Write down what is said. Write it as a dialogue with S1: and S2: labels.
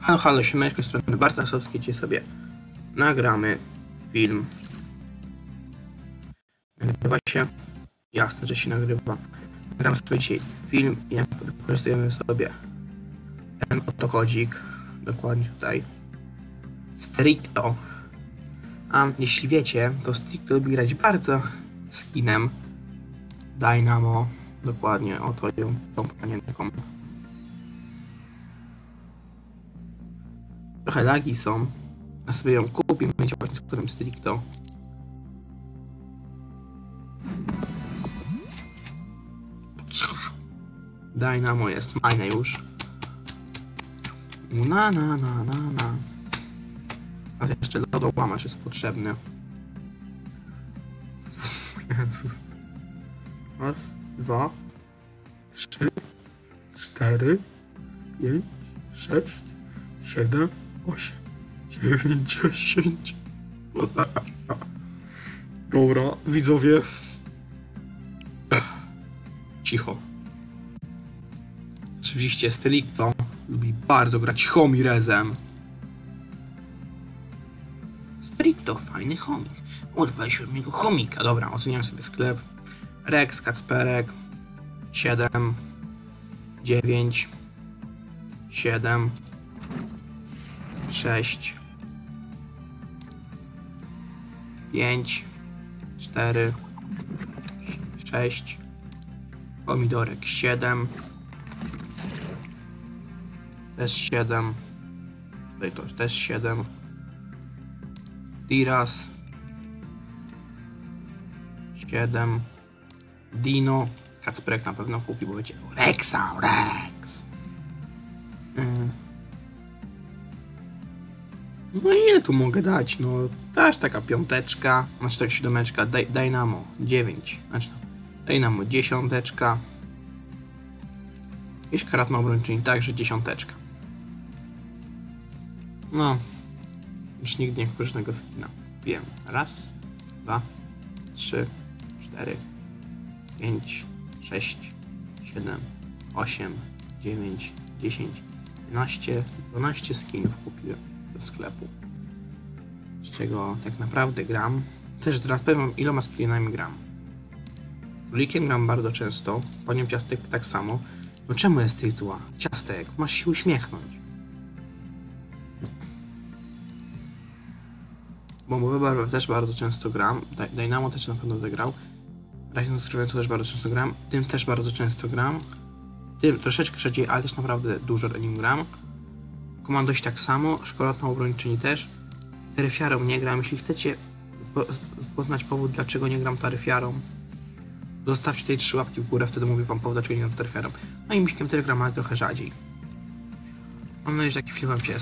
S1: Halo, halo, siemeczko, strony Bartasowski, dzisiaj sobie nagramy film. Nagrywa się? Jasne, że się nagrywa. Nagramy sobie dzisiaj film i wykorzystujemy sobie ten oto kodzik, dokładnie tutaj, Stricto. A jeśli wiecie, to Stricto lubi grać bardzo skinem Dynamo, dokładnie oto ją, tą panienką. Trochę lagi są. A sobie ją właśnie z którym stricto. Dynamo jest fajne już. Na na na na na. A jeszcze lodołamacz jest potrzebny. Jezus. Raz, dwa, trzy, cztery, pięć, sześć, siedem, osiem, dziewięć, dziesięć. Dobra, widzowie. Cicho. Oczywiście Stelikto lubi bardzo grać homirezem. Stricto, fajny chomik. Od 27 chomika. Dobra, oceniam sobie sklep. Rex, Kacperek. 7. 9. 7. 6. 5. 4. 6. Pomidorek 7. Też 7. Tutaj to też 7. Diras 7 Dino Kacprek na pewno kupi, bo będzie Rexa, Rex Yy. No ile tu mogę dać? No też taka piąteczka Znaczy tak siódemeczka Dynamo 9 Znaczy Dynamo dziesiąteczka Jakieś karatna obrończyni także dziesiąteczka No już nigdy nie wkurzę tego skina. Wiem. Raz, dwa, trzy, cztery, pięć, sześć, siedem, osiem, dziewięć, dziesięć, jedenaście, dwanaście skinów kupiłem sklepu. Z czego tak naprawdę gram. Też wam, iloma skinami gram. Królikiem gram bardzo często, panią ciastek tak samo. No czemu jesteś zła? Ciastek, masz się uśmiechnąć. Bombowy barw też bardzo często gram. Dy- Dynamo też na pewno zagrał. Raźno odkrywając też bardzo często gram. Tym też bardzo często gram. Tym troszeczkę rzadziej, ale też naprawdę dużo nim gram. Komandoś tak samo. Szkołotną obrończyni też. Taryfiarą nie gram. Jeśli chcecie po poznać powód, dlaczego nie gram taryfiarą, zostawcie tutaj trzy łapki w górę, wtedy mówię wam powód, dlaczego nie gram taryfiarą. No i miśkiem też gram, ale trochę rzadziej. Mam nadzieję, że taki film wam się